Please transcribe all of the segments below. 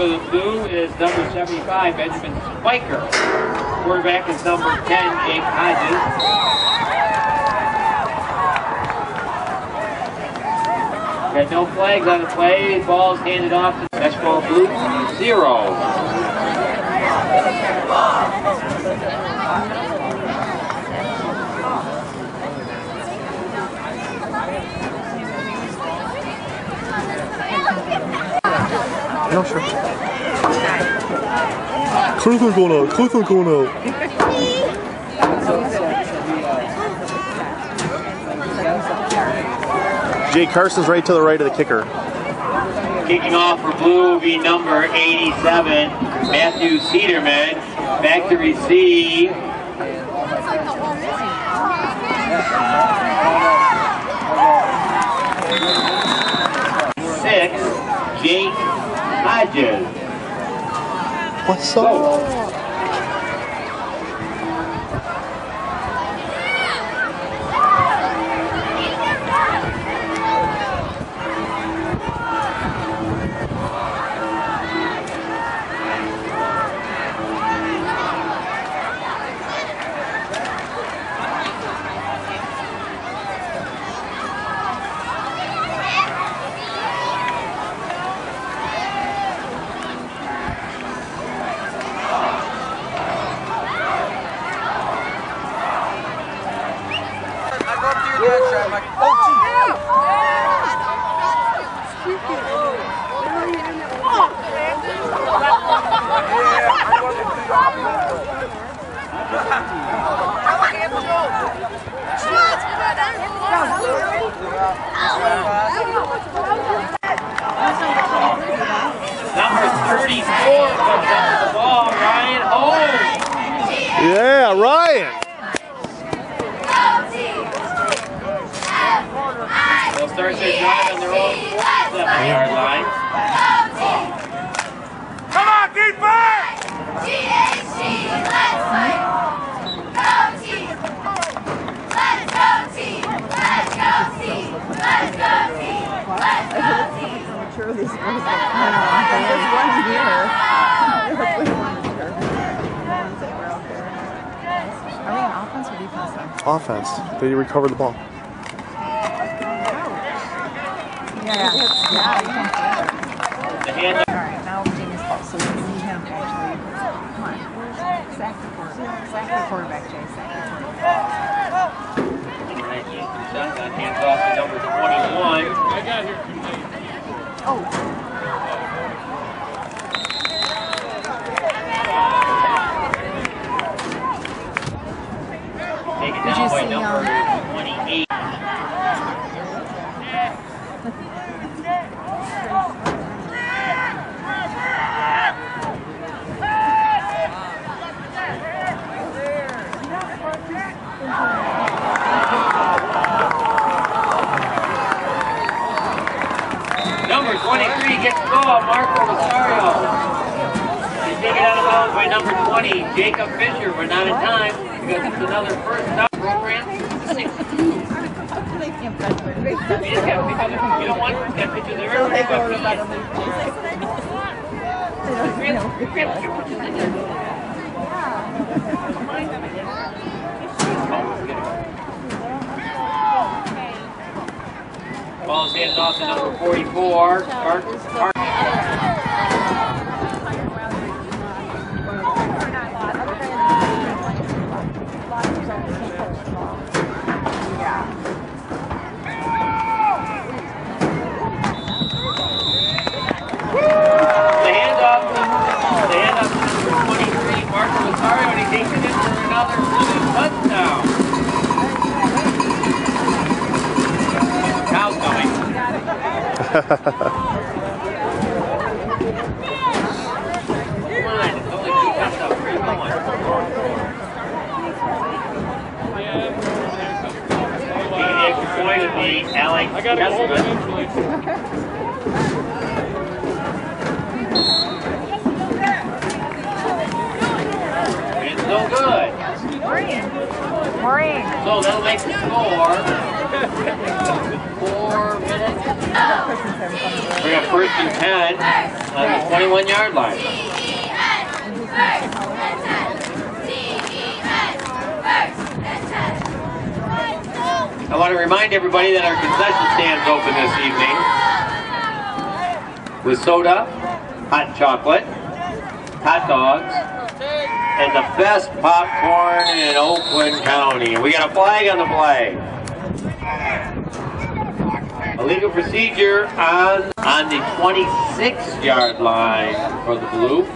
for the Blue is number 75, Benjamin Spiker. Quarterback is number 10, Jake Hodges. Got no flags on the play. Ball is handed off to Meshball Blue, zero. No, sure. Carson going out. Carson going out. Jay Carson's right to the right of the kicker. Kicking off for Blue will be number 87, Matthew Cederman. Back to receive. Six, Jake Hodges. What's up? I go up to your dad shot. I'm like, oh, gee. Yeah, I wasn't too Number 34 comes up to the ball, Ryan Holmes. Yeah, Ryan. They'll start their drive on their own seven yard line. Come on, defense! I'm sure these girls are There's one here. There's one here. The ones that were out there. Are we on offense or defense then? Offense. They recovered the ball. Yeah. Yeah, you can see it. The hand All right, now Jamie's fault, so we can see him actually. Come on, sack the quarterback? Sack the quarterback, Jay. Sack the quarterback. Shotgun hands off to number 21. Oh, Taken Did down you by see, number um, 28. Number 23 gets the ball, Marco Rosario. He's taken out of bounds by number 20, Jacob Fisher, but not in time because it's another first down program. Six. they can't touch it. You don't want to get pictures they everybody. go to bed and They don't know. Ball is handed off to number 44. Mark, Mark. Gotta go home Kessler. eventually. It's no good. Maureen. So that'll make the score four minutes. Kristen's having fun. We got first and 10 on the 21 yard line. I want to remind everybody that our concession stand's open this evening with soda, hot chocolate, hot dogs, and the best popcorn in Oakland County. We got a flag on the flag. A legal procedure on on the 26 yard line for the blue.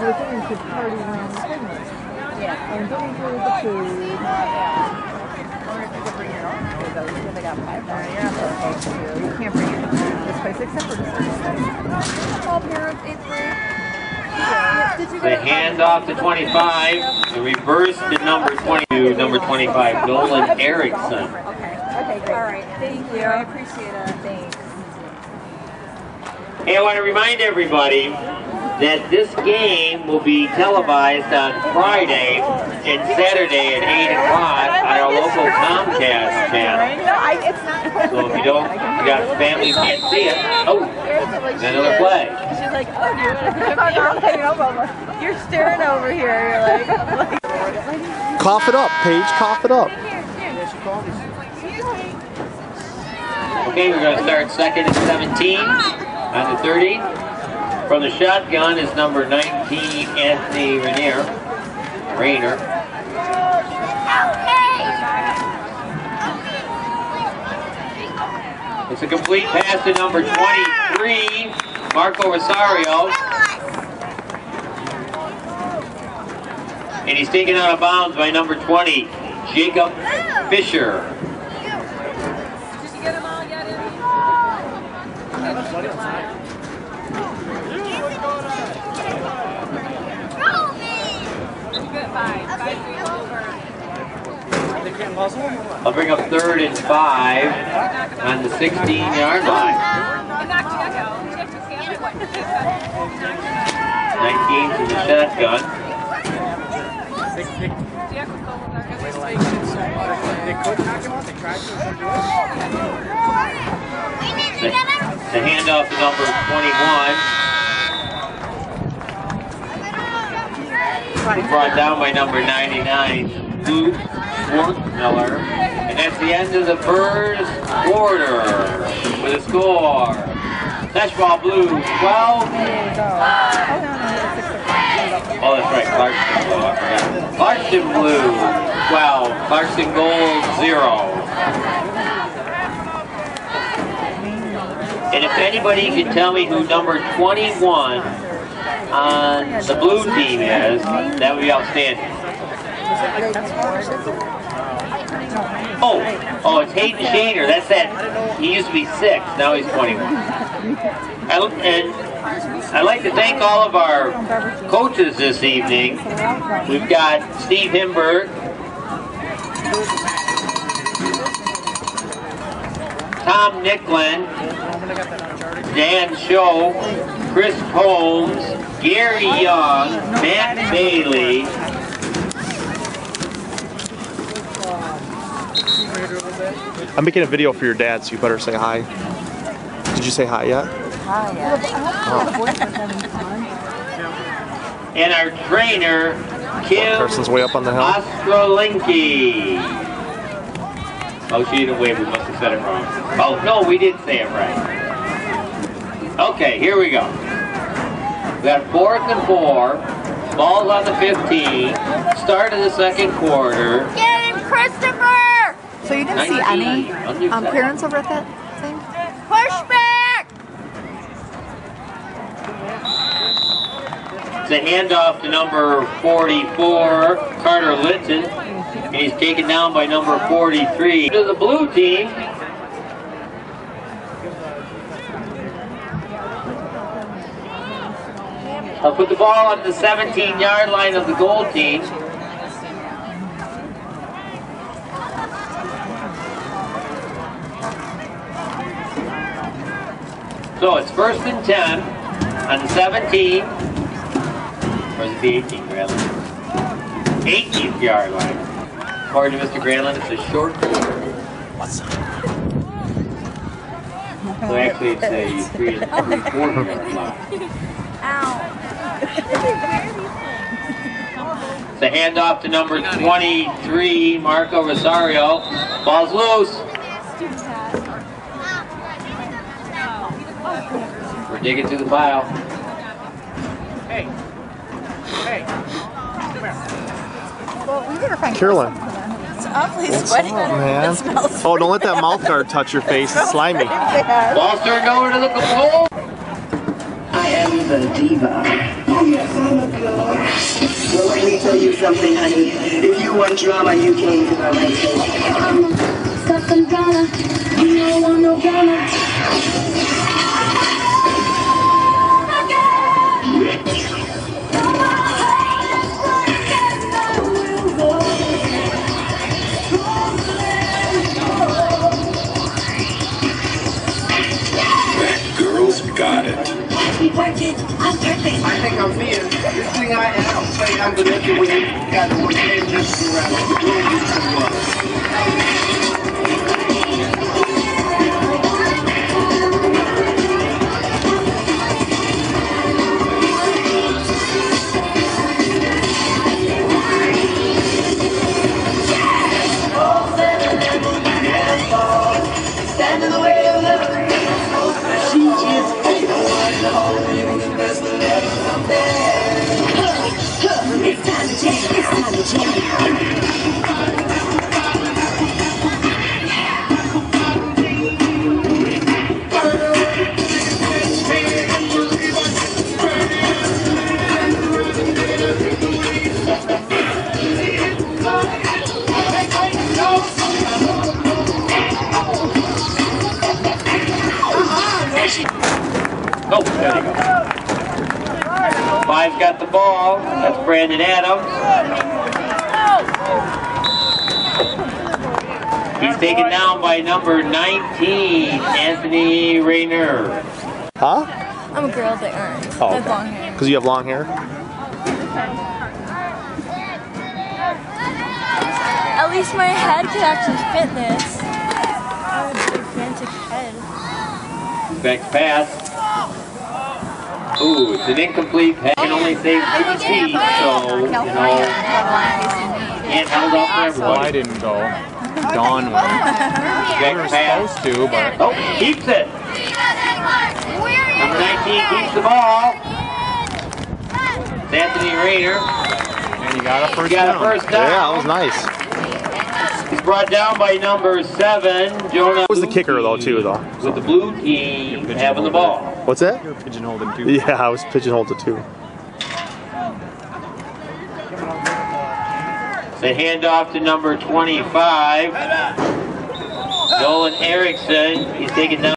We're going to party around the business. Yeah. And don't include the food. They got five dollars. To. You can't bring it to this place except for the grade. The handoff to 25, the reverse to number 22, number 25, Nolan Erickson. Okay. Okay, great. All right, thank you. I appreciate it. Thanks. Hey, I want to remind everybody that this game will be televised on Friday and Saturday at 8 o'clock on our local Comcast channel. No, I, it's not. So if you don't, you got family who can't see it. Oh, another play. She's like, oh, do you want to hanging over. You're staring over here. You're like, Cough it up, Paige. Cough it up. Okay, we're going to start second and 17 on the 30. From the shotgun is number 19, Anthony Rainier. Rainer. It's a complete pass to number 23, Marco Rosario. And he's taken out of bounds by number 20, Jacob Fisher. did you get them all yet? You got five. Five for you over. I'll bring up third and five on the 16-yard line. You knocked Jack out. Jack just handed what? 19 to the shotgun. They could knock him out. They tried to. The, the handoff to number 21. Brought down by number 99, Luke Schwartzmiller. And that's the end of the first quarter with a score. Touchball Blue 12. Oh, that's right, Clarkston Blue. Clarkston Blue 12, Clarkston Gold 0. And if anybody can tell me who number 21 on the blue team is, that would be outstanding. Oh, oh, it's Hayden Shaner. That's that. He used to be six. Now he's 21. I, and I'd like to thank all of our coaches this evening. We've got Steve Himberg, Tom Nicklin, Dan Show, Chris Holmes, Gary Young, Matt Bailey, I'm making a video for your dad, so you better say hi. Did you say hi yet? Hi yet. Oh. And our trainer, Kim Carson's way up on the hill. Ostrolinki. Oh, she didn't wave. We must have said it wrong. Oh, no, we did say it right. Okay, here we go. We got fourth and four. Ball's on the 15. Start of the second quarter. Get him, Christopher! So you didn't see any 19 on your um, side. parents over at that thing? Push back! It's a handoff to number 44, Carter Litton. And he's taken down by number 43. To the blue team. I'll put the ball on the 17 yard line of the goal team. So it's first and 10 on the 17. Or is it the 18, Granlund? 18th yard line. According to Mr. Granlund, it's a short quarter. So actually, it's a three and three quarter yard line. The handoff to number 23, Marco Rosario. Ball's loose. We're digging through the pile. Hey. Hey. Well, we better find Carolyn. It's awfully sweaty. Man. It Oh, don't let that mouth guard touch your face. It's slimy. bad. Ball's turned over to the goal. I am the diva. Well, let me tell you something, honey. If you want drama, you came to the right place. Got some drama, you don't want no drama. I'm being, this thing I am, say I'm the when you got more changes around It's time to change, it's time to change. Oh, there you go. Five's got the ball. That's Brandon Adams. He's taken down by number 19, Anthony Rayner. Huh? I'm a girl that earns. Oh, I have long hair. Because you have long hair? At least my head could actually fit this. I have a gigantic head. Back pass. Ooh, it's an incomplete pass. Can only save two feet, so, you know, can't held up for Well, I didn't go. Dawn went. We were supposed to, but Oh, keeps it. Number 19 keeps the ball. It's Anthony Rayner. and you got a He first got a first down. Yeah, that was nice. He's brought down by number seven, Jonah. was the kicker, though, too, though. With the blue team having the ball. What's that? You're pigeonholed in two. Yeah, I was pigeonholed to two. The handoff to number 25, Nolan Erickson. He's taking down.